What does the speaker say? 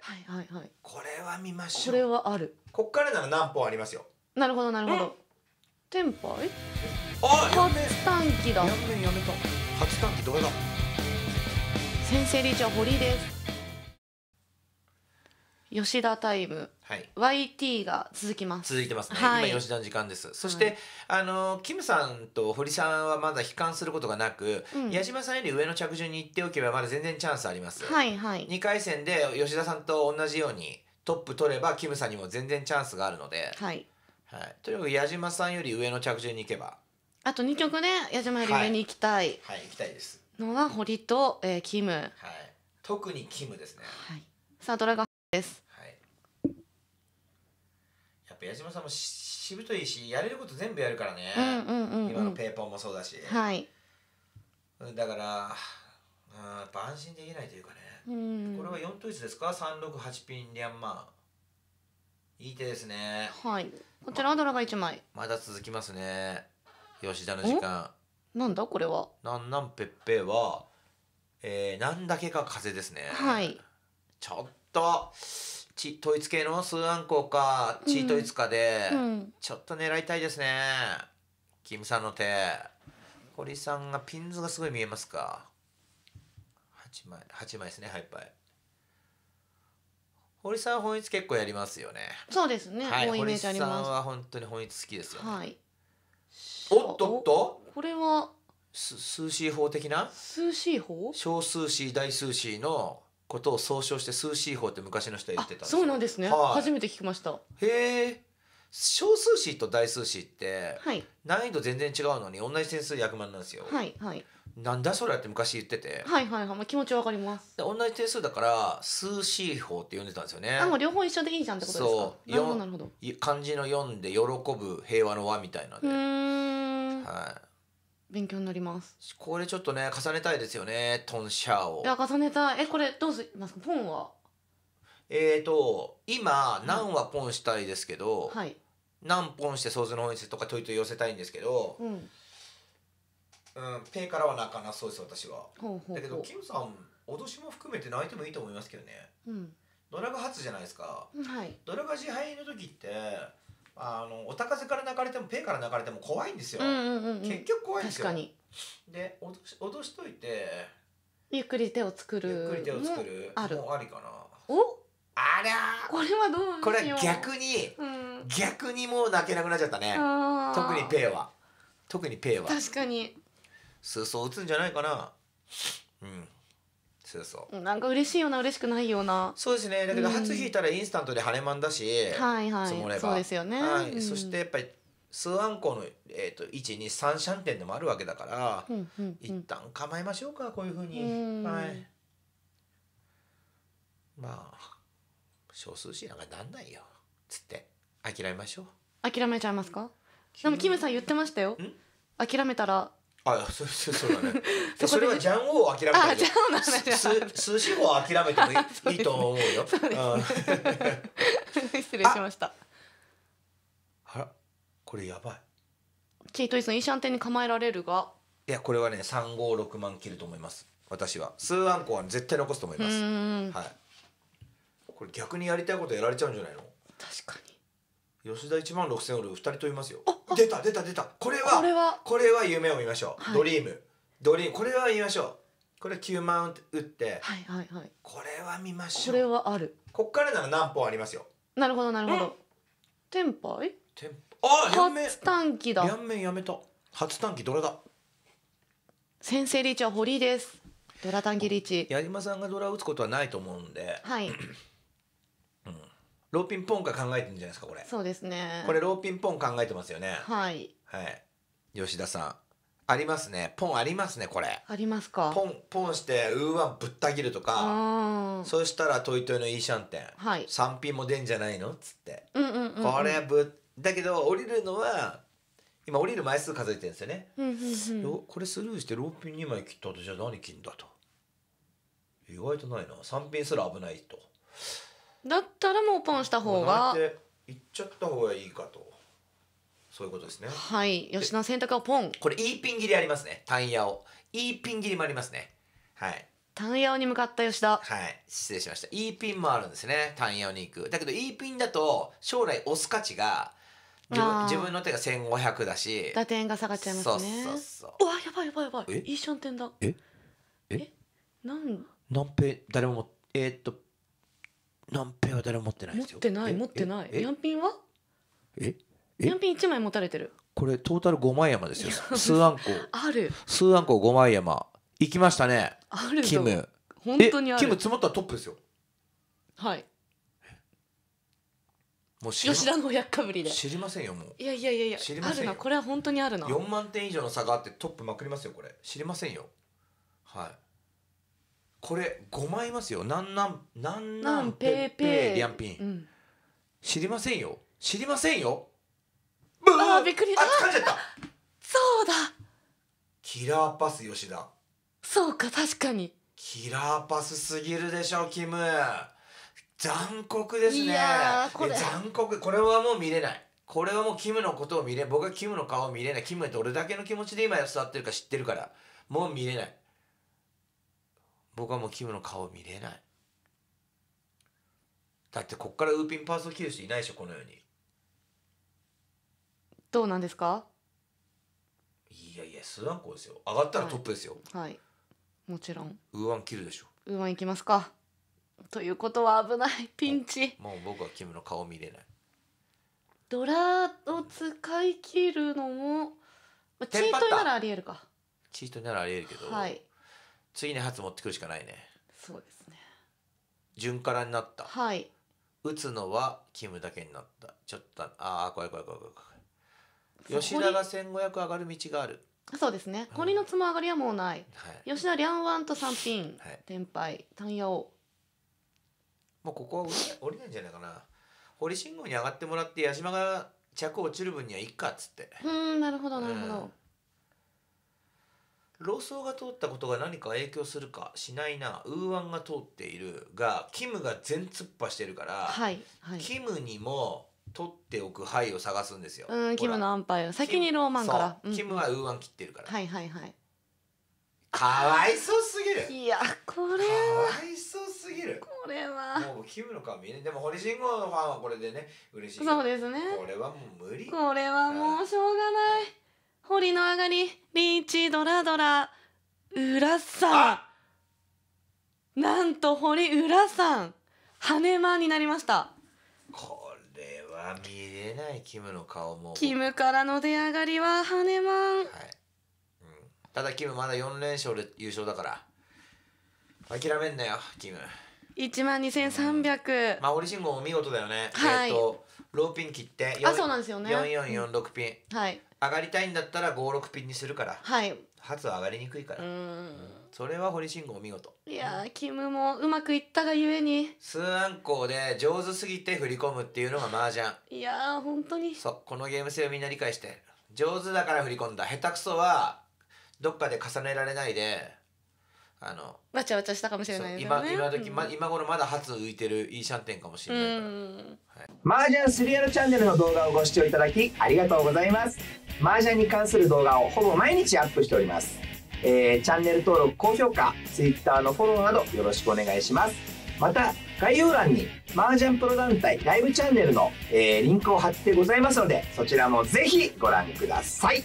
はいはいはい。これは見ましこれょうはある。こっからなら何本ありますよ。なるほどなるほど。テンパイあやめ初短期だやめやめた。初短期どれだ？先生リーチは堀です吉田タイム。はい。YT が続きます。続いてますね、はい。今吉田の時間です。そして、はいあのキムさんと堀さんはまだ悲観することがなく、うん。矢島さんより上の着順に行っておけばまだ全然チャンスあります、はいはい。2回戦で吉田さんと同じようにトップ取ればキムさんにも全然チャンスがあるので、はい。はい、とにかく矢島さんより上の着順に行けば。あと2曲ね矢島より上に行きたい。はい。行きたいです、のは堀と、えーキム、はい、はい、特にキムですね、さあドラガンです。はい、やっぱ矢島さんもししぶといしやれること全部やるからね、うんうんうん今うん。のペーパーもそうだし、はい。だからうんやっぱ安心できないというかね、うん。これは4統一ですか？368ピンリャンマンいい手ですね。はい。こちらはドラが1枚。まだ続きますね。吉田の時間。なんだ？これは。なんなんぺっぺは、えー、なんだけか風ですね。はい。ちょっとち統一系の数案校か地統一かで、うん。ちょっと狙いたいですね。キムさんの手。堀さんがピンズがすごい見えますか？8枚8枚ですねハイパイ堀さん本一結構やりますよね。そうですね、はいこういうイメージあり堀さんまは本当に本一好きですよね、すはい。おっとっと？これは？す数詞法的な？数 C 法小数詞大数詞のことを総称して数詞法って昔の人は言あってたんですそうなんですね、はい。初めて聞きました。へえ小数詞と大数詞ってはい。難易度全然違うのに同じ点数役満なんですよ、はいはい。なんだそれって昔言ってて。はいはいはい、まあ、気持ちわかります。で同じ点数だから数詞法って呼んでたんですよね。あもう両方一緒でいいじゃんってことですか？そう。なるほどよなるほど。い漢字の読んで喜ぶ平和の和みたいなうで、はい勉強になります。これちょっとね重ねたいですよねトンシャーをいや重ねたえこれどうしますか？ポンは？えーと今何はポンしたいですけど、はい。何ポンして想像の本質とか問いと寄せたいんですけど、うん。うん、ペイからは泣かなそうです私は。ほうほうだけどほキムさん脅しも含めて泣いてもいいと思いますけどね。ううん。ドラガ初じゃないですか。はい。ドラガ自敗の時ってあのお高瀬から泣かれてもペイから泣かれても怖いんですよ、結局怖いんですよ。確かに。で脅し脅しといて。ゆっくり手を作るゆっくり手を作る。もある。もうありかな。お？ありゃこれはどうこれ逆にうん。逆にもう泣けなくなっちゃったね。特にペイは。特にペイは。確かに。数層打つんじゃないかな。うん数層なんか嬉しいような嬉しくないような。そうですね。だけどうん初引いたらインスタントで羽マンだし、はいはい。そうですよね。はい。うん。そしてやっぱり数アンコの、えー、と123シャンテンでもあるわけだから、うんうんうん。一旦構えましょうかこういうふうに、うん。はい。まあ少数詞なんかなんないよ。つって諦めましょう。諦めちゃいますか？でもキムさん言ってましたよ。ん？諦めたらあそうそう そうだね。そそれはジャンオを諦めたあジャンオの話だ。す数詞を諦めてもいいいいと思うよ。うん。失礼しました。あらこれやばい。チートイスのイーシャンテンに構えられるが？いやこれはね356万切ると思います。私は。数アンコは絶対残すと思います。ん。はい。これ逆にやりたいことやられちゃうんじゃないの？確か吉田1万6000おる2人といますよ。出た出た出た。これはこれは。これは夢を見ましょう、はい。ドリーム。ドリーム。これは見ましょう。これ9万打って。にはいはいはい。これは見ましこれょうはある。こっからなら何本ありますよ？なるほどなるほど。テンパイテンポあ両面初短期だ。両面やめた。初短期どれだ？先生リーチは堀です。ドラ短期リーチ。矢島さんがドラを打つことはないと思うんで。はい ローピンポンから考えてるんじゃないですかこれ。そうですね。これローピンポン考えてますよね。はい。はい。吉田さん。ありますね。ポンありますねこれ。ありますか？ポンポンしてウーワンぶった切るとか。あー。そしたらトイトイのいいシャンテン。はい。3品も出んじゃないのっつって。うんうんうんうん。これぶだけど降りるのは今降りる枚数数えてるんですよね、うんうんうん。ロこれスルーしてローピン2枚切った後じゃあ何切んだと。意外とないな。3品すら危ないとだったらもうポンした方が。泣いていっちゃった方がいいかと。そういうことですね。はい。吉田の選択はポン。これいいピン切りありますね。単ヤを。いいピン切りもありますね。はい。単ヤオに向かった吉田。はい。失礼しました。E ピンもあるんですね。単ヤオに行く。だけど E ピンだと将来押す価値が自分自分の手が1500だし。打点が下がっちゃいますね。そうそうそう。うわやばいやばいやばい。え？いいシャンテンだ。え？え？なん？何ペ誰もえーっと何ペは誰も持ってないですよ。持ってないえ持ってない。えヤンピンは？ええ？ヤンピン1枚持たれてる。これトータル5枚山ですよ。数アンコ。ある。数アンコ5枚山。行きましたね。あるぞキム。本当にある。えキム積もったらトップですよ。はい。もう知り吉田の親かぶりで。知りませんよもう。いやいやいやいやあ知りませんよ。るな。これは本当にあるな。4万点以上の差があってトップまくりますよこれ。知りませんよ。はいこれ5枚いますよ。なんなんなんななんペーペー。ぺリアンピン。うん。知りませんよ。知りませんよ。あーびっくりあ掴んじゃった。そうだ。キラーパス吉田。そうか確かに。キラーパスすぎるでしょキム。残酷ですね。残酷。これはもう見れない。これはもうキムのことを見れ僕はキムの顔を見れない。キムがどれだけの気持ちで今座ってるか知ってるからもう見れない僕はもうキムの顔を見れない。だってこっからウーピンパースを切る人いないでしょこの世に。どうなんですか？いやいやスワンコですよ。上がったらトップですよ、はい。もちろん。ウーワン切るでしょ。ウーマンいきますか。ということは危ない。ピンチ。もう僕はキムの顔を見れない。ドラを使い切るのも、まあ、チーテンパった。トならありえるか。チートならありえるけど、はい次に初持ってくるしかないね。そうですね。順からになった。はい。打つのはキムだけになった。ちょっとああ怖い怖い怖い怖い怖い。吉田が1500上がる道がある。そうですね。堀のつも上がりはもうない。はい。吉田リャンワンと三ピン。はい。天敗単ヤオもうここは降りないんじゃないかな。堀信号に上がってもらって矢島が着落ちる分にはいいかっつって。うーんなるほどなるほど、うんローソーが通ったことが何か影響するかしないなウーワンが通っているがキムが全突破してるから、はいはい。キムにも取っておく範囲を探すんですよ。うんキムのほらアンパイア先にローマンから。キムはウーワン切ってるから、はいはいはい。かわいそうすぎる。いやこかれわいそうすぎる。これは。もうキムの顔見えない。でも堀信号のファンはこれでね嬉しい。そうですね。これはもう無理。これはもうしょうがない堀の上がりリーチドラドラ。浦さん。なんと堀浦さん。羽間になりました。これは見れないキムの顔も。キムからの出上がりは羽間。はい、うん、ただキムまだ4連勝で優勝だから。諦めんなよキム。1万2300まあ堀信号も見事だよね、はい。えっ、とローピン切ってあそうなんですよね。4446ピン、はい。上がりたいんだったら56ピンにするから。はい。うん初は上がりにくいから、ーそれは堀信号見事。んいやーキムもうまくいったがゆえに。数暗号で上手すぎて振り込むっていうのが麻雀。いやー本当に。そうこのゲーム性をみんな理解して。上手だから振り込んだ。下手くそはどっかで重ねられないであのわちゃわちゃしたかもしれないですよ今ね今時、ま、今頃まだ初浮いてるいいシャンテンかもしうれないから、ん麻雀スリアルチャンネルの動画をご視聴いただきありがとうございます。麻雀に関する動画をほぼ毎日アップしております、えーチャンネル登録高評価 Twitter のフォローなどよろしくお願いします。また概要欄に麻雀プロ団体ライブチャンネルの、えーリンクを貼ってございますのでそちらもぜひご覧ください